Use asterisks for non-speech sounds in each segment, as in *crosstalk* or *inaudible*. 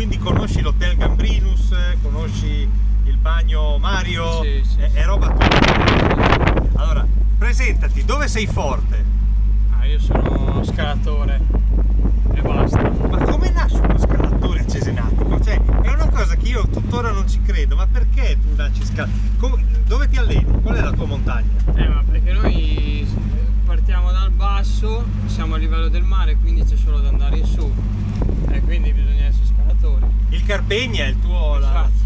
quindi conosci l'hotel Gambrinus, conosci il bagno Mario, sì, sì, è, è, roba tua. Allora, presentati, dove sei forte? Ah, io sono uno scalatore e basta. Ma come nasce uno scalatore a Cesenatico? Cioè, è una cosa che io tuttora non ci credo, ma perché tu nasci scalatore? Dove ti alleni? Qual è la tua montagna? Eh, ma perché noi partiamo dal basso, siamo a livello del mare, quindi c'è solo da andare in su il Carpegna è il tuo... la- Esatto.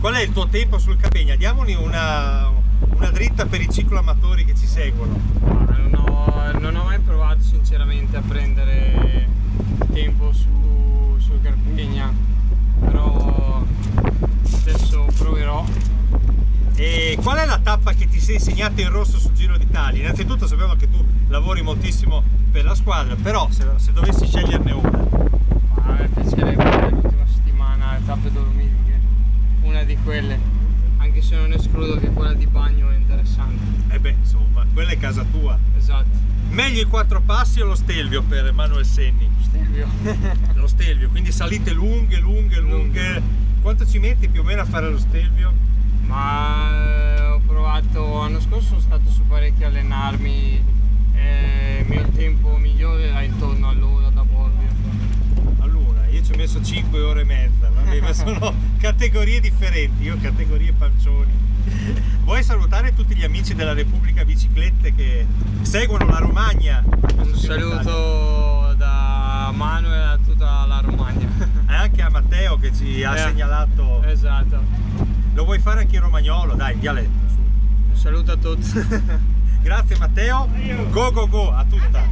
Qual è il tuo tempo sul Carpegna? Diamoli una, una dritta per i cicloamatori che ci seguono. Non, ho, non ho mai provato sinceramente a prendere tempo su, sul Carpegna, però adesso proverò. E qual è la tappa che ti sei segnata in rosso sul Giro d'Italia? Innanzitutto sappiamo che tu lavori moltissimo per la squadra, però se, se dovessi sceglierne una, Ma a me piacerebbe di quelle, anche se non escludo che quella di bagno è interessante. eh beh, insomma, quella è casa tua. Esatto. Meglio i quattro passi o lo Stelvio per Emanuele Senni? Stelvio. Lo Stelvio, quindi salite lunghe, lunghe, lunghe. Quanto ci metti più o meno a fare lo Stelvio? Ma eh, ho provato, l'anno scorso sono stato su parecchio a allenarmi, e il mio tempo migliore era intorno all'ora da Borbio. Allora, io ci ho messo 5 ore e mezza, vabbè, *laughs* ma sono categorie differenti, io categorie pancioni. Vuoi salutare tutti gli amici della Repubblica Biciclette che seguono la Romagna? Un saluto da Manuel a tutta la Romagna. E anche a Matteo che ci ha Eh. segnalato. esatto. Lo vuoi fare anche in romagnolo? Dai, in dialetto. Su. Un saluto a tutti. *laughs* Grazie Matteo. Go go go a tutta.